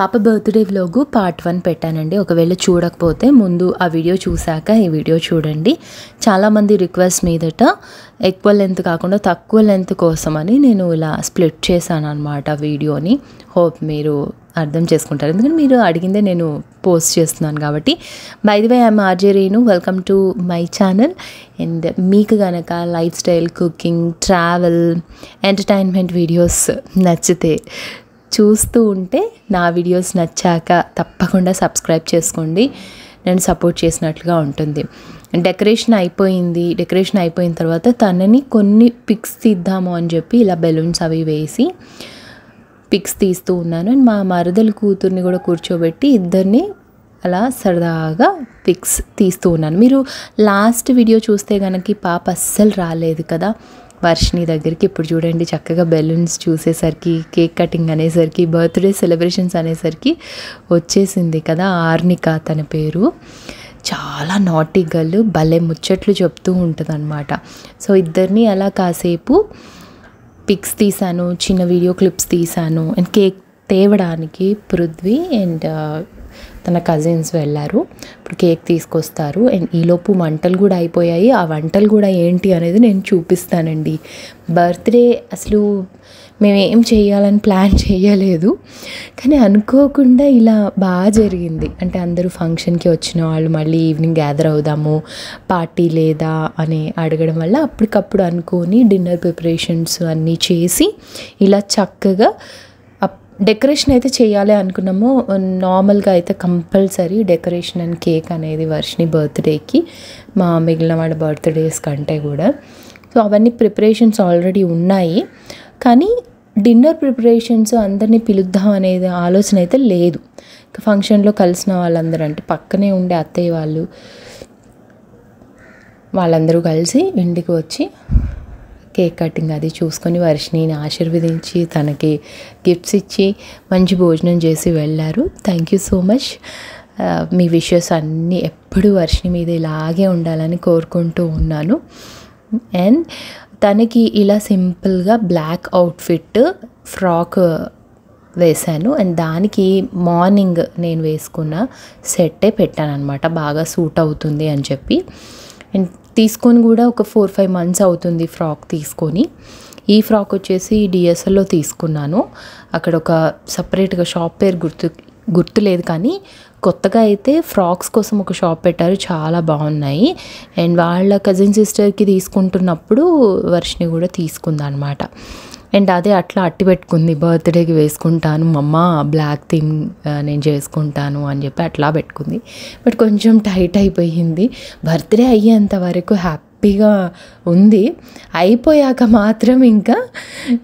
పాప birthday vlog part one పెట్టానండి. ఒకవేళ చూడకపోతే ముందు ఆ వీడియో చూశాక ఈ వీడియో చూడండి. చాలామంది రిక్వెస్ట్ మీదట ఎక్కువ లెంత్ కాకుండా తక్కువ లెంత్ కోసమని నేను ఇలా స్ప్లిట్ చేశాను అనమాట వీడియోని హోప్ మీరు అర్థం చేసుకుంటారు. ఎందుకంటే మీరు అడిగిందే నేను పోస్ట్ చేస్తున్నాను కాబట్టి. By the way I'm RJ Renu welcome to my channel and మీకు కనుక lifestyle cooking travel entertainment videos నచ్చితే చూస్తూ ఉంటే నా వీడియోస్ నచ్చాక తప్పకుండా సబ్స్క్రైబ్ చేసుకోండి. నేను సపోర్ట్ చేసినట్లుగా ఉంటుంది. డెకరేషన్ అయిపోయింది. డెకరేషన్ అయిపోయిన తర్వాత తనని కొన్ని పిక్స్ తీద్దాము అని చెప్పి ఇలా బెలూన్స్ అవి వేసి పిక్స్ తీస్తూ ఉన్నాను. అండ్ మా మరదల కూతుర్ని కూడా కూర్చోబెట్టి ఇద్దరిని అలా సరదాగా పిక్స్ తీస్తూ ఉన్నాను. మీరు లాస్ట్ వీడియో చూస్తే కనుక పాప అస్సలు రాలేదు కదా. వర్షిని దగ్గరికి. ఇప్పుడు చూడండి చక్కగా బెలూన్స్ చూసేసరికి కేక్ కటింగ్ అనేసరికి బర్త్డే సెలబ్రేషన్స్ అనేసరికి వచ్చేసింది కదా ఆర్నిక తన పేరు. చాలా నాటి గర్ల్ భలే ముచ్చట్లు చెప్తూ ఉంటుంది అనమాట సో ఇద్దరిని అలా కాసేపు పిక్స్ తీశాను చిన్న వీడియో క్లిప్స్ తీశాను అండ్ కేక్ తేవడానికి పృథ్వీ అండ్ తన కజిన్స్ వెళ్ళారు. ఇప్పుడు కేక్ తీసుకొస్తారు. అండ్ ఈలోపు వంటలు కూడా అయిపోయాయి. ఆ వంటలు కూడా ఏంటి అనేది నేను చూపిస్తానండి. బర్త్డే అసలు మేము ఏం చేయాలని ప్లాన్ చేయలేదు. కానీ అనుకోకుండా ఇలా బాగా జరిగింది. అంటే అందరూ ఫంక్షన్కి వచ్చిన వాళ్ళు మళ్ళీ ఈవినింగ్ గ్యాదర్ అవుదాము పార్టీ లేదా అని అడగడం వల్ల అప్పటికప్పుడు అనుకొని డిన్నర్ ప్రిపరేషన్స్ అన్నీ చేసి ఇలా చక్కగా డెకరేషన్ అయితే చేయాలి అనుకున్నాము. నార్మల్గా అయితే కంపల్సరీ డెకరేషన్ అండ్ కేక్ అనేది వర్షిని బర్త్డేకి మా మిగిలిన వాడి బర్త్డేస్ కంటే కూడా. సో అవన్నీ ప్రిపరేషన్స్ ఆల్రెడీ ఉన్నాయి. కానీ డిన్నర్ ప్రిపరేషన్స్ అందరినీ పిలుద్దాం అనేది ఆలోచన అయితే లేదు. ఫంక్షన్లో కలిసిన వాళ్ళందరూ అంటే పక్కనే ఉండే అత్తయ్య వాళ్ళు వాళ్ళందరూ కలిసి ఇంటికి వచ్చి కేక్ కటింగ్ అది చూసుకొని వర్షిని ఆశీర్వదించి తనకి గిఫ్ట్స్ ఇచ్చి మంచి భోజనం చేసి వెళ్ళారు. థ్యాంక్ యూ సో మచ్ మీ విషెస్ అన్నీ ఎప్పుడు వర్షిని మీద ఇలాగే ఉండాలని కోరుకుంటూ ఉన్నాను. అండ్ తనకి ఇలా సింపుల్గా బ్లాక్ అవుట్ఫిట్ ఫ్రాక్ వేశాను. అండ్ దానికి మార్నింగ్ నేను వేసుకున్న సెట్టే పెట్టాను అనమాట బాగా సూట్ అవుతుంది అని చెప్పి. అండ్ తీసుకొని కూడా ఒక ఫోర్ ఫైవ్ మంత్స్ అవుతుంది ఫ్రాక్ తీసుకొని. ఈ ఫ్రాక్ వచ్చేసి డిఎస్ఎల్లో తీసుకున్నాను. అక్కడ ఒక సపరేట్గా షాప్ పేరు గుర్తు గుర్తు లేదు కానీ కొత్తగా అయితే ఫ్రాక్స్ కోసం ఒక షాప్ పెట్టారు. చాలా బాగున్నాయి. అండ్ వాళ్ళ కజిన్ సిస్టర్కి తీసుకుంటున్నప్పుడు వర్షిని కూడా తీసుకుందనమాట అండ్ అదే అట్లా అట్టి పెట్టుకుంది. బర్త్డేకి వేసుకుంటాను మమ్మ బ్లాక్ థీమ్ నేను చేసుకుంటాను అని చెప్పి అట్లా పెట్టుకుంది. బట్ కొంచెం టైట్ అయిపోయింది. బర్త్డే అయ్యేంత వరకు హ్యాపీగా ఉంది. అయిపోయాక మాత్రం ఇంకా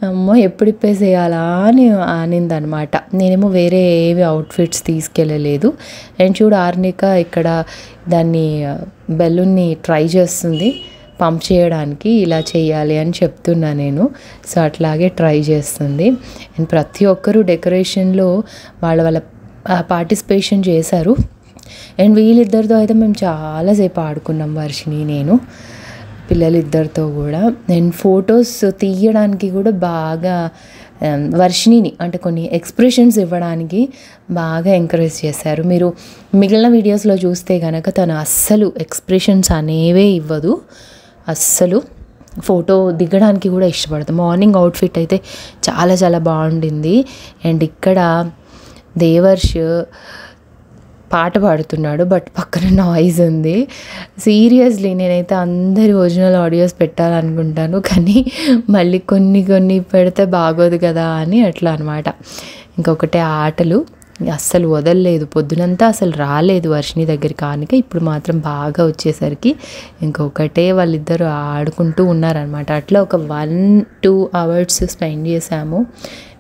అమ్మో ఎప్పుడు ఇప్పేసేయాలా అని అనిందనమాట. నేనేమో వేరే ఏవి అవుట్ఫిట్స్ తీసుకెళ్ళలేదు. అండ్ చూడు ఆర్నిక ఇక్కడ దాన్ని బెలూన్ని ట్రై చేస్తుంది. పంప్ చేయడానికి ఇలా చేయాలి అని చెప్తున్నా నేను. సో అట్లాగే ట్రై చేస్తుంది. అండ్ ప్రతి ఒక్కరూ డెకరేషన్లో వాళ్ళ వాళ్ళ పార్టిసిపేషన్ చేశారు. అండ్ వీళ్ళిద్దరితో అయితే మేము చాలాసేపు ఆడుకున్నాం వర్షిని నేను పిల్లలిద్దరితో కూడా. అండ్ ఫొటోస్ తీయడానికి కూడా బాగా వర్షిణిని అంటే కొన్ని ఎక్స్ప్రెషన్స్ ఇవ్వడానికి బాగా ఎంకరేజ్ చేశారు. మీరు మిగిలిన వీడియోస్లో చూస్తే కనుక తను అస్సలు ఎక్స్ప్రెషన్స్ అనేవే ఇవ్వదు. అస్సలు ఫోటో దిగడానికి కూడా ఇష్టపడదు మార్నింగ్ అవుట్ఫిట్ అయితే చాలా చాలా బాగుండింది. అండ్ ఇక్కడ దేవర్ష్ పాట పాడుతున్నాడు బట్ పక్కన నాయిస్ ఉంది. సీరియస్లీ నేనైతే అందరి ఒరిజినల్ ఆడియోస్ పెట్టాలనుకుంటాను కానీ మళ్ళీ కొన్ని కొన్ని పెడితే బాగోదు కదా అని అట్లా అనమాట ఇంకొకటే ఆటలు. అస్సలు వదలలేదు. పొద్దునంతా అసలు రాలేదు వర్షిని దగ్గర కానుక ఇప్పుడు మాత్రం బాగా వచ్చేసరికి ఇంకొకటే వాళ్ళిద్దరు ఆడుకుంటూ ఉన్నారనమాట. అట్లా ఒక వన్ టూ అవర్స్ స్పెండ్ చేశాము.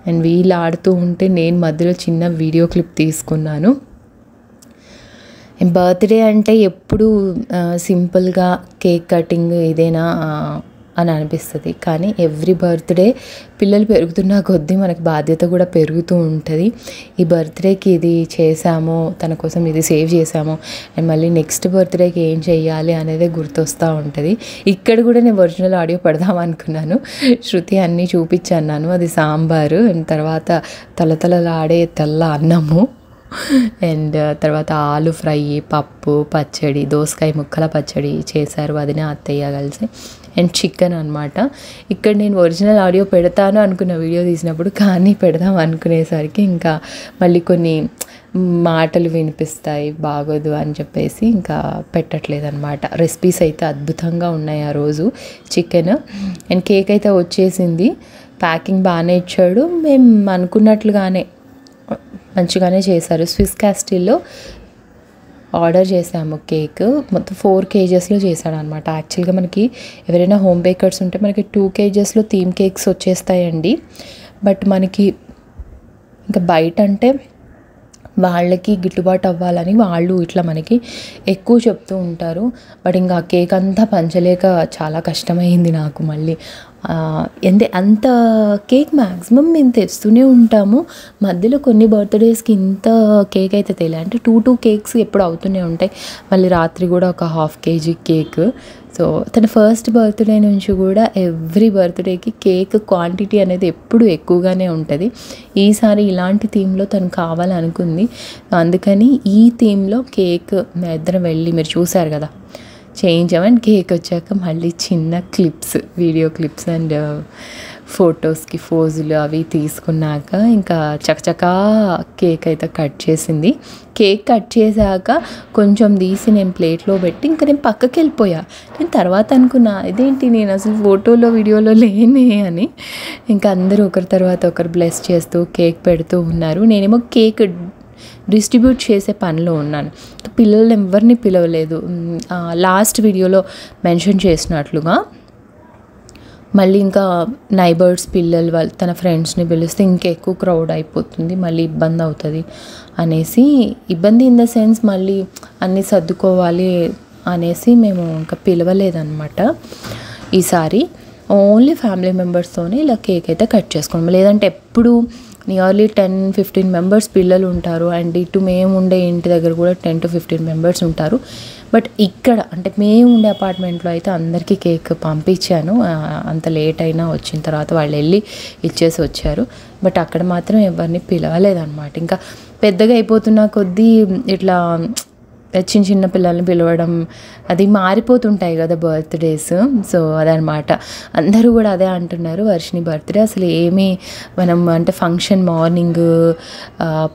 అండ్ వీళ్ళు ఆడుతూ ఉంటే నేను మధ్యలో చిన్న వీడియో క్లిప్ తీసుకున్నాను. బర్త్డే అంటే ఎప్పుడు సింపుల్గా కేక్ కటింగ్ ఏదైనా అని అనిపిస్తుంది. కానీ ఎవ్రీ బర్త్డే పిల్లలు పెరుగుతున్న కొద్దీ మనకి బాధ్యత కూడా పెరుగుతూ ఉంటుంది. ఈ బర్త్డేకి ఇది చేసాము తన కోసం ఇది సేవ్ చేసాము అండ్ మళ్ళీ నెక్స్ట్ బర్త్డేకి ఏం చేయాలి అనేది గుర్తొస్తూ ఉంటుంది. ఇక్కడ కూడా నేను ఒరిజినల్ ఆడియో పెడదాం అనుకున్నాను. శృతి అన్నీ చూపించాను అది సాంబారు అండ్ తర్వాత తలతలలాడే తెల్ల అన్నము అండ్ తర్వాత ఆలు ఫ్రై పప్పు పచ్చడి దోసకాయ ముక్కల పచ్చడి చేశారు వదిన అత్తయ్య కలిసి. అండ్ చికెన్ అనమాట ఇక్కడ నేను ఒరిజినల్ ఆడియో పెడతాను అనుకున్న వీడియో తీసినప్పుడు కానీ పెడదాం అనుకునేసరికి ఇంకా మళ్ళీ కొన్ని మాటలు వినిపిస్తాయి బాగోదు అని చెప్పేసి ఇంకా పెట్టట్లేదు అనమాట రెసిపీస్ అయితే అద్భుతంగా ఉన్నాయి ఆ రోజు చికెన్. అండ్ కేక్ అయితే వచ్చేసింది. ప్యాకింగ్ బాగానే ఇచ్చాడు. మేము అనుకున్నట్లుగానే మంచిగానే చేశారు. స్విస్ క్యాస్టిల్లో ఆర్డర్ చేసాము కేక్. మొత్తం ఫోర్ కేజెస్లో చేశాడు అనమాట యాక్చువల్గా మనకి ఎవరైనా హోమ్ బేకర్స్ ఉంటే మనకి టూ కేజెస్లో థీమ్ కేక్స్ వచ్చేస్తాయండి. బట్ మనకి ఇంకా బయట అంటే వాళ్ళకి గిట్టుబాటు అవ్వాలని వాళ్ళు ఇట్లా మనకి ఎక్కువ చెప్తూ ఉంటారు. బట్ ఇంకా ఆ కేక్ అంతా పంచలేక చాలా కష్టమైంది నాకు మళ్ళీ. అంటే అంత కేక్ మ్యాక్సిమం మేము తెస్తూనే ఉంటాము. మధ్యలో కొన్ని బర్త్డేస్కి ఇంత కేక్ అయితే తెలియదు అంటే టూ టూ కేక్స్ ఎప్పుడు అవుతూనే ఉంటాయి. మళ్ళీ రాత్రి కూడా ఒక హాఫ్ కేజీ కేక్. సో తన ఫస్ట్ బర్త్డే నుంచి కూడా ఎవ్రీ బర్త్డేకి కేక్ క్వాంటిటీ అనేది ఎప్పుడు ఎక్కువగానే ఉంటుంది. ఈసారి ఇలాంటి థీమ్లో తను కావాలనుకుంది. అందుకని ఈ థీమ్లో కేక్ ఇద్దరం వెళ్ళి మీరు చూసారు కదా చేయించామని కేక్ వచ్చాక మళ్ళీ చిన్న క్లిప్స్ వీడియో క్లిప్స్ అండ్ ఫొటోస్కి ఫోజులు అవి తీసుకున్నాక ఇంకా చకచకా కేక్ అయితే కట్ చేసింది. కేక్ కట్ చేశాక కొంచెం తీసి నేను ప్లేట్లో పెట్టి ఇంకా నేను పక్కకి వెళ్ళిపోయా. నేను తర్వాత అనుకున్నా ఇదేంటి నేను అసలు ఫోటోలో వీడియోలో లేనే అని. ఇంకా అందరూ ఒకరి తర్వాత ఒకరు బ్లెస్ చేస్తూ కేక్ పెడుతూ ఉన్నారు. నేనేమో కేక్ డిస్ట్రిబ్యూట్ చేసే పనిలో ఉన్నాను. పిల్లలు ఎవరిని పిలవలేదు. లాస్ట్ వీడియోలో మెన్షన్ చేసినట్లుగా మళ్ళీ ఇంకా నైబర్స్ పిల్లలు వాళ్ళు తన ఫ్రెండ్స్ని పిలిస్తే ఇంకా ఎక్కువ క్రౌడ్ అయిపోతుంది మళ్ళీ ఇబ్బంది అవుతుంది అనేసి. ఇబ్బంది ఇన్ ద సెన్స్ మళ్ళీ అన్నీ సర్దుకోవాలి అనేసి మేము ఇంకా పిలవలేదన్నమాట. ఈసారి ఓన్లీ ఫ్యామిలీ మెంబర్స్తోనే ఇలా కేక్ అయితే కట్ చేసుకున్నాం. లేదంటే ఎప్పుడు నియర్లీ టెన్ ఫిఫ్టీన్ మెంబర్స్ పిల్లలు ఉంటారు. అండ్ ఇటు మేము ఉండే ఇంటి దగ్గర కూడా టెన్ టు ఫిఫ్టీన్ మెంబర్స్ ఉంటారు. బట్ ఇక్కడ అంటే మేము ఉండే అపార్ట్మెంట్లో అయితే అందరికీ కేక్ పంపించాను. అంత లేట్ అయినా వచ్చిన తర్వాత వాళ్ళు వెళ్ళి ఇచ్చేసి వచ్చారు. బట్ అక్కడ మాత్రం ఎవరిని పిలవలేదన్నమాట. ఇంకా పెద్దగా అయిపోతున్న కొద్దీ ఇట్లా చిన్న చిన్న పిల్లల్ని పిలవడం అది మారిపోతుంటాయి కదా బర్త్డేస్. సో అదనమాట అందరూ కూడా అదే అంటున్నారు వర్షిని బర్త్డే. అసలు ఏమీ మనం అంటే ఫంక్షన్ మార్నింగ్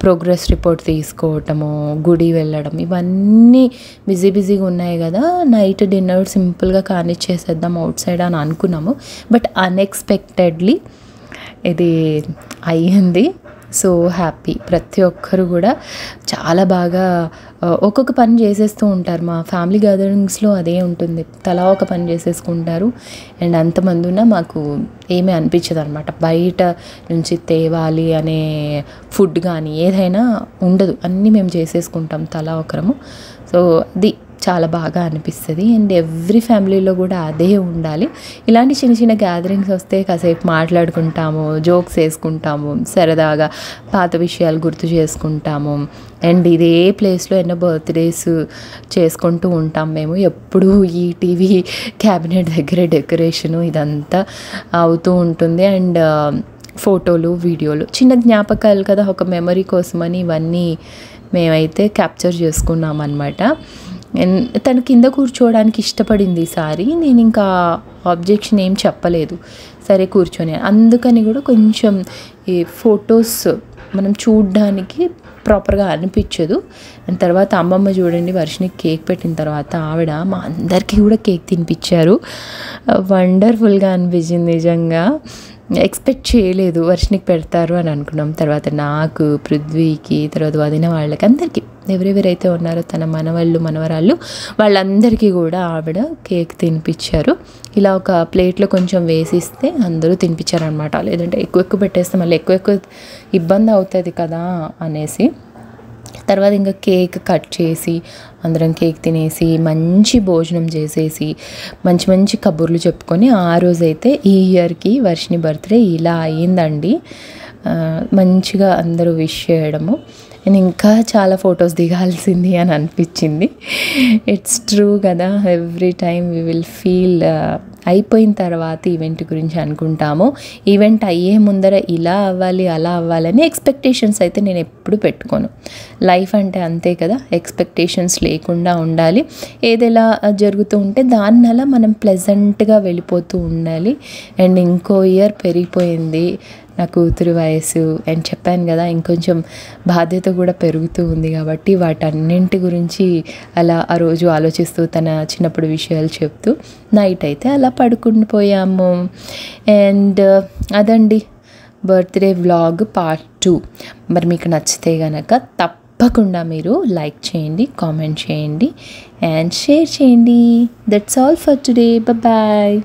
ప్రోగ్రెస్ రిపోర్ట్ తీసుకోవటము గుడి వెళ్ళడం ఇవన్నీ బిజీ బిజీగా ఉన్నాయి కదా. నైట్ డిన్నర్ సింపుల్గా కానిచ్చేసేద్దాం అవుట్ సైడ్ అని అనుకున్నాము. బట్ అన్ఎక్స్పెక్టెడ్లీ ఇది అయ్యింది. So happy. ప్రతి ఒక్కరు కూడా చాలా బాగా ఒక్కొక్క పని చేసేస్తూ ఉంటారు. మా ఫ్యామిలీ గ్యాదరింగ్స్లో అదే ఉంటుంది. తలా ఒక పని చేసేసుకుంటారు. అండ్ అంతమంది ఉన్నా మాకు ఏమీ అనిపించదు అనమాట బయట నుంచి తేవాలి అనే ఫుడ్ కానీ ఏదైనా ఉండదు. అన్నీ మేము చేసేసుకుంటాం తలా ఒకరము. సో అది చాలా బాగా అనిపిస్తుంది. అండ్ ఎవ్రీ ఫ్యామిలీలో కూడా అదే ఉండాలి. ఇలాంటి చిన్న చిన్న గ్యాదరింగ్స్ వస్తే కాసేపు మాట్లాడుకుంటాము జోక్స్ వేసుకుంటాము సరదాగా పాత విషయాలు గుర్తు చేసుకుంటాము. అండ్ ఇదే ప్లేస్లో ఎన్నో బర్త్డేస్ చేసుకుంటూ ఉంటాం మేము. ఎప్పుడూ ఈ టీవీ క్యాబినెట్ దగ్గర డెకరేషను ఇదంతా అవుతూ ఉంటుంది. అండ్ ఫోటోలు వీడియోలు చిన్న జ్ఞాపకాలు కదా ఒక మెమరీ కోసమని ఇవన్నీ మేమైతే క్యాప్చర్ చేసుకున్నాం అనమాట తను కింద కూర్చోవడానికి ఇష్టపడింది ఈసారి నేను ఇంకా ఆబ్జెక్షన్ ఏం చెప్పలేదు. సరే కూర్చొని. అందుకని కూడా కొంచెం ఈ ఫొటోస్ మనం చూడడానికి ప్రాపర్గా అనిపించదు. అండ్ తర్వాత అమ్మమ్మ చూడండి వర్షిని కేక్ పెట్టిన తర్వాత ఆవిడ మా అందరికీ కూడా కేక్ తినిపించారు. వండర్ఫుల్గా అనిపించింది నిజంగా. ఎక్స్పెక్ట్ చేయలేదు వర్షినికి పెడతారు అని అనుకున్నాం. తర్వాత నాకు పృథ్వీకి తర్వాత వదిన వాళ్ళకి అందరికీ. ఎవరెవరైతే ఉన్నారో తన మనవాళ్ళు మనవరాళ్ళు వాళ్ళందరికీ కూడా ఆవిడ కేక్ తినిపించారు ఇలా ఒక ప్లేట్లో కొంచెం వేసిస్తే అందరూ తినిపించారనమాట లేదంటే ఎక్కువ ఎక్కువ పెట్టేస్తే మళ్ళీ ఎక్కువ ఎక్కువ ఇబ్బంది అవుతుంది కదా అనేసి. తర్వాత ఇంకా కేక్ కట్ చేసి అందరం కేక్ తినేసి మంచి భోజనం చేసేసి మంచి మంచి కబుర్లు చెప్పుకొని ఆ రోజైతే ఈ ఇయర్కి వర్షిని బర్త్డే ఇలా అయ్యిందండి. మంచిగా అందరూ విష్ చేయడము. నేను ఇంకా చాలా ఫొటోస్ దిగాల్సింది అని అనిపించింది. ఇట్స్ ట్రూ కదా every time we will feel అయిపోయిన తర్వాత ఈవెంట్ గురించి అనుకుంటాము. ఈవెంట్ అయ్యే ముందర ఇలా అవ్వాలి అలా అవ్వాలని ఎక్స్పెక్టేషన్స్ అయితే నేను ఎప్పుడు పెట్టుకోను. లైఫ్ అంటే అంతే కదా ఎక్స్పెక్టేషన్స్ లేకుండా ఉండాలి. ఏది ఎలా జరుగుతూ ఉంటే దాన్ని అలా మనం ప్లెజెంట్గా వెళ్ళిపోతూ ఉండాలి. అండ్ ఇంకో ఇయర్ పెరిగిపోయింది. నా కూతురు వయసు అండ్ చెప్పాను కదా ఇంకొంచెం బాధ్యత కూడా పెరుగుతూ ఉంది కాబట్టి వాటన్నింటి గురించి అలా ఆ రోజు ఆలోచిస్తూ తన చిన్నప్పుడు విషయాలు చెప్తూ నైట్ అయితే అలా పడుకుని పోయాము. అండ్ uh, అదండి. Birthday vlog part two. మరి మీకు నచ్చితే గనక తప్పకుండా మీరు లైక్ చేయండి కామెంట్ చేయండి అండ్ షేర్ చేయండి. That's all for today bye